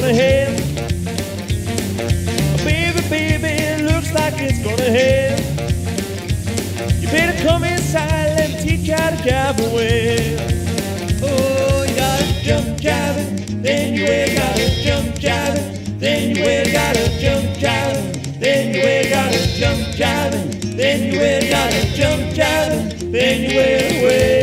gonna hail. Baby, baby, it looks like it's gonna hail. You better come inside, let me teach you how to drive away. Oh, you gotta jump driving, then you ain't gotta jump driving, then you ain't gotta jump driving, then you ain't gotta jump driving, then you ain't gotta jump driving, then you ain't away.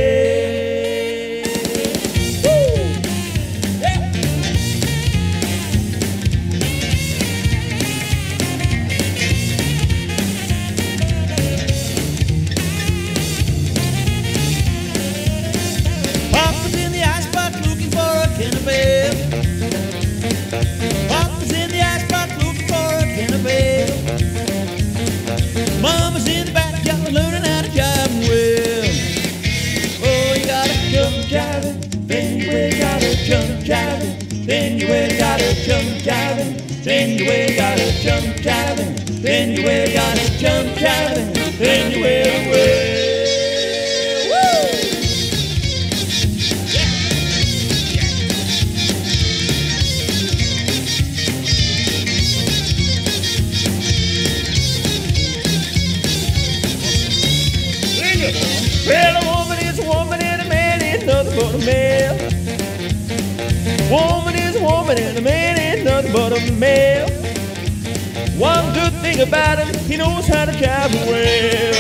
Then you ain't gotta jump driving, then you ain't gotta jump driving, then you ain't gotta jump driving, then you ain't away. Well, a woman is a woman and a man ain't nothing but a male. Woman is a woman and a man ain't nothing but a male. One good thing about him, he knows how to drive well.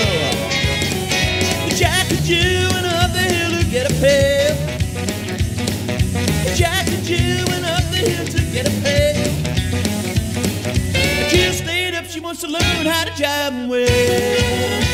Jack and Jill went up the hill to get a pail. Jack and Jill went up the hill to get a pail. Jill stayed up, she wants to learn how to drive well.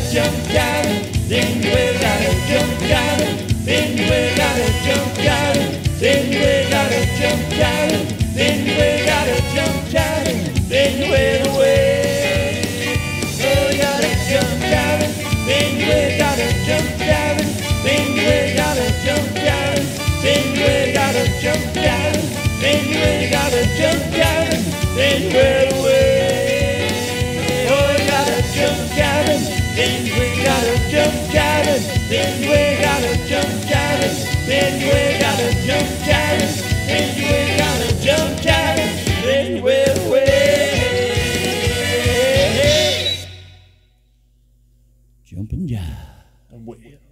Oh, you gotta jump driving, then ain't gotta jump driving, then you ain't gotta jump driving, then you ain't gotta jump driving, then you ain't gotta jump driving, then you ain't away. Oh, gotta jump driving, then you ain't gotta jump driving, then you ain't gotta jump driving, then you ain't gotta jump driving, then you ain't gotta jump driving, then you ain't jump then gotta jump then gotta jump then gotta jump then you ain't away. jump and jive. Well.